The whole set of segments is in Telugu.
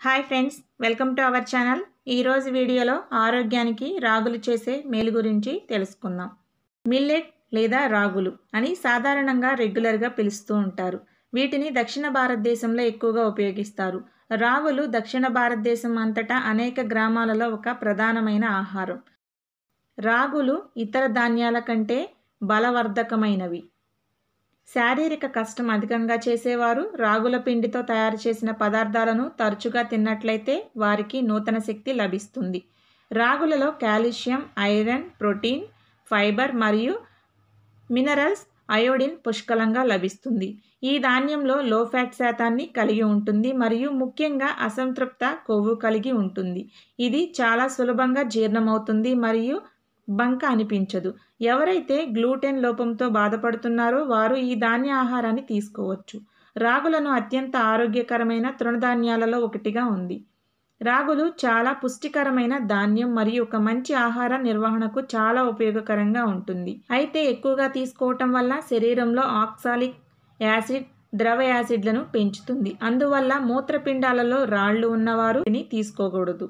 Hi friends welcome to our channel. ఈరోజు వీడియోలో ఆరోగ్యానికి రాగులు చేసే మేలు గురించి తెలుసుకుందాం. మిల్లెట్ లేదా రాగులు అని సాధారణంగా రెగ్యులర్గా పిలుస్తూ ఉంటారు. వీటిని దక్షిణ భారతదేశంలో ఎక్కువగా ఉపయోగిస్తారు. రాగులు దక్షిణ భారతదేశం అంతటా అనేక గ్రామాలలో ఒక ప్రధానమైన ఆహారం. రాగులు ఇతర ధాన్యాల కంటే బలవర్ధకమైనవి. శారీరక కష్టం అధికంగా చేసేవారు రాగుల పిండితో తయారు చేసిన పదార్థాలను తరచుగా తిన్నట్లయితే వారికి నూతన శక్తి లభిస్తుంది. రాగులలో కాల్షియం ఐరన్ ప్రోటీన్ ఫైబర్ మరియు మినరల్స్ అయోడిన్ పుష్కలంగా లభిస్తుంది. ఈ ధాన్యంలో లో ఫ్యాట్ శాతాన్ని కలిగి ఉంటుంది మరియు ముఖ్యంగా అసంతృప్త కొవ్వు కలిగి ఉంటుంది. ఇది చాలా సులభంగా జీర్ణమవుతుంది మరియు బంక అనిపించదు. ఎవరైతే గ్లూటెన్ లోపంతో బాధపడుతున్నారో వారు ఈ ధాన్య ఆహారాన్ని తీసుకోవచ్చు. రాగులను అత్యంత ఆరోగ్యకరమైన తృణధాన్యాలలో ఒకటిగా ఉంది. రాగులు చాలా పుష్టికరమైన ధాన్యం మరియు ఒక మంచి ఆహార నిర్వహణకు చాలా ఉపయోగకరంగా ఉంటుంది. అయితే ఎక్కువగా తీసుకోవటం వల్ల శరీరంలో ఆక్సాలిక్ యాసిడ్ ద్రవ యాసిడ్లను పెంచుతుంది. అందువల్ల మూత్రపిండాలలో రాళ్ళు ఉన్నవారు దీన్ని తీసుకోకూడదు.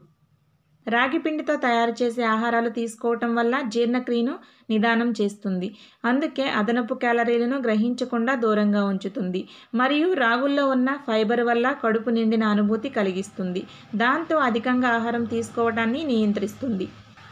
రాగి పిండితో తయారు చేసే ఆహారాలు తీసుకోవటం వల్ల జీర్ణక్రియను నిదానం చేస్తుంది. అందుకే అదనపు క్యాలరీలను గ్రహించకుండా దూరంగా ఉంచుతుంది. మరియు రాగుల్లో ఉన్న ఫైబర్ వల్ల కడుపు నిండిన అనుభూతి కలిగిస్తుంది. దాంతో అధికంగా ఆహారం తీసుకోవటాన్ని నియంత్రిస్తుంది.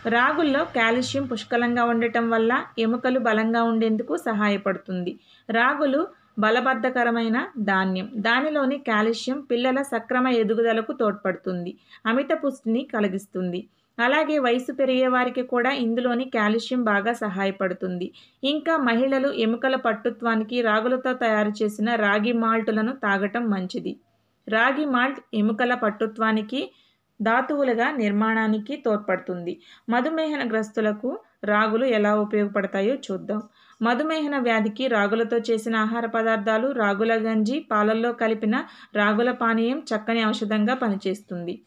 రాగుల్లో కాల్షియం పుష్కలంగా ఉండటం వల్ల ఎముకలు బలంగా ఉండేందుకు సహాయపడుతుంది. రాగులు బలబద్ధకరమైన ధాన్యం. దానిలోని కాల్షియం పిల్లల సక్రమ ఎదుగుదలకు తోడ్పడుతుంది. అమిత పుష్టిని కలిగిస్తుంది. అలాగే వయసు పెరిగే వారికి కూడా ఇందులోని కాల్షియం బాగా సహాయపడుతుంది. ఇంకా మహిళలు ఎముకల పట్టుత్వానికి రాగులతో తయారు చేసిన రాగి మాల్టులను తాగటం మంచిది. రాగి మాల్ట్ ఎముకల పట్టుత్వానికి ధాతువులుగా నిర్మాణానికి తోడ్పడుతుంది. మధుమేహన గ్రస్తులకు రాగులు ఎలా ఉపయోగపడతాయో చూద్దాం. మధుమేహన వ్యాధికి రాగులతో చేసిన ఆహార పదార్థాలు రాగుల గంజి పాలల్లో కలిపిన రాగుల పానీయం చక్కని ఔషధంగా పనిచేస్తుంది.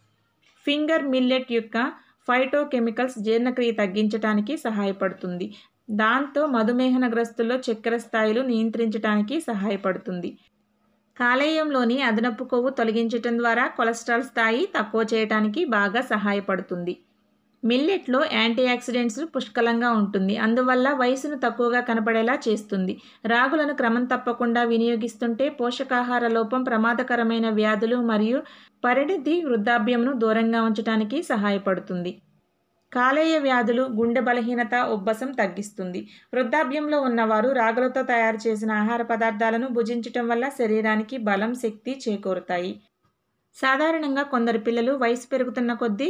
ఫింగర్ మిల్లెట్ యొక్క ఫైటోకెమికల్స్ జీర్ణక్రియ తగ్గించడానికి సహాయపడుతుంది. దాంతో మధుమేహన గ్రస్తుల్లో చక్కెర స్థాయిలు నియంత్రించడానికి సహాయపడుతుంది. కాలేయంలోని అదనపు కొవ్వు తొలగించటం ద్వారా కొలెస్ట్రాల్ స్థాయి తక్కువ చేయడానికి బాగా సహాయపడుతుంది. మిల్లెట్లో యాంటీ ఆక్సిడెంట్స్ పుష్కలంగా ఉంటుంది. అందువల్ల వయసును తక్కువగా కనపడేలా చేస్తుంది. రాగులను క్రమం తప్పకుండా వినియోగిస్తుంటే పోషకాహార లోపం ప్రమాదకరమైన వ్యాధులు మరియు పరిణితి వృద్ధాభ్యంను దూరంగా ఉంచడానికి సహాయపడుతుంది. కాలేయ వ్యాధులు గుండె బలహీనత ఉబ్బసం తగ్గిస్తుంది. వృద్ధాభ్యంలో ఉన్నవారు రాగులతో తయారు చేసిన ఆహార పదార్థాలను భుజించటం వల్ల శరీరానికి బలం శక్తి చేకూరుతాయి. సాధారణంగా కొందరు పిల్లలు వయసు పెరుగుతున్న కొద్దీ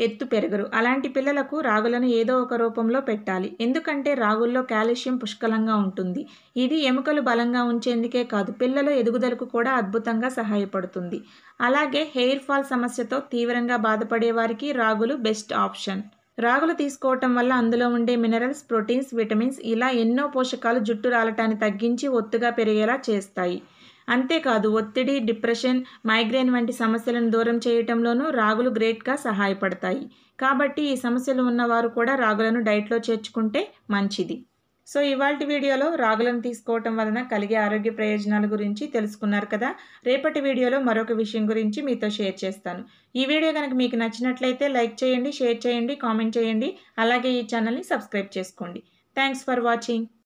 ఎత్తు పెరగరు. అలాంటి పిల్లలకు రాగులను ఏదో ఒక రూపంలో పెట్టాలి. ఎందుకంటే రాగుల్లో కాల్షియం పుష్కలంగా ఉంటుంది. ఇది ఎముకలు బలంగా ఉంచేందుకే కాదు పిల్లల ఎదుగుదలకు కూడా అద్భుతంగా సహాయపడుతుంది. అలాగే హెయిర్ ఫాల్ సమస్యతో తీవ్రంగా బాధపడే వారికి రాగులు బెస్ట్ ఆప్షన్. రాగులు తీసుకోవటం వల్ల అందులో ఉండే మినరల్స్ ప్రోటీన్స్ విటమిన్స్ ఇలా ఎన్నో పోషకాలు జుట్టు రాలటాన్ని తగ్గించి ఒత్తుగా పెరిగేలా చేస్తాయి. అంతేకాదు ఒత్తిడి డిప్రెషన్ మైగ్రేన్ వంటి సమస్యలను దూరం చేయటంలోనూ రాగులు గ్రేట్గా సహాయపడతాయి. కాబట్టి ఈ సమస్యలు ఉన్నవారు కూడా రాగులను డైట్లో చేర్చుకుంటే మంచిది. సో ఇవాళ వీడియోలో రాగులను తీసుకోవటం వలన కలిగే ఆరోగ్య ప్రయోజనాల గురించి తెలుసుకున్నారు కదా. రేపటి వీడియోలో మరొక విషయం గురించి మీతో షేర్ చేస్తాను. ఈ వీడియో కనుక మీకు నచ్చినట్లయితే లైక్ చేయండి షేర్ చేయండి కామెంట్ చేయండి. అలాగే ఈ ఛానల్ని సబ్స్క్రైబ్ చేసుకోండి. Thanks for watching.